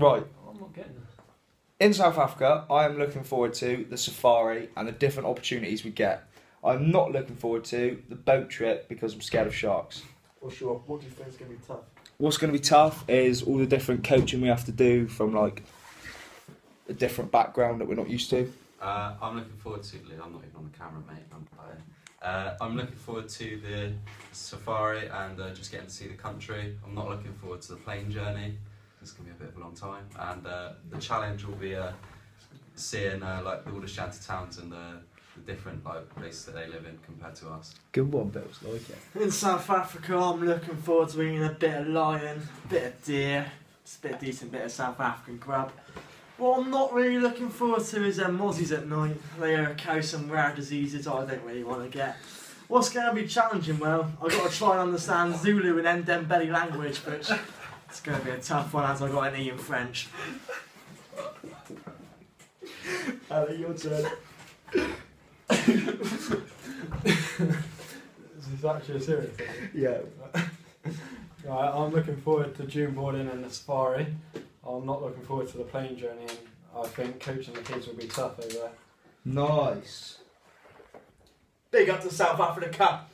Right. I'm not getting this. In South Africa, I am looking forward to the safari and the different opportunities we get. I'm not looking forward to the boat trip because I'm scared of sharks. What's your, what do you think is going to be tough? What's going to be tough is all the different coaching we have to do from like a different background that we're not used to. Uh, I'm looking forward to. I'm not even on the camera, mate. I'm, uh, I'm looking forward to the safari and uh, just getting to see the country. I'm not looking forward to the plane journey. It's gonna be a bit of a long time, and uh, the challenge will be uh, seeing uh, like all the shanty towns and the, the different like places that they live in compared to us. Good one, Bills. Like it. In South Africa, I'm looking forward to eating a bit of lion, a bit of deer, just a bit of decent bit of South African grub. What I'm not really looking forward to is them mozzies at night. They uh, carry some rare diseases I don't really want to get. What's going to be challenging? Well, I've got to try and understand Zulu and Ndebele language, which it's going to be a tough one as I've got an E in French. Ali, your turn. This is actually a serious thing. Yeah. Right, I'm looking forward to June boarding and the safari. I'm not looking forward to the plane journey, and I think coaching the kids will be tough over there. Nice. Big up to South Africa.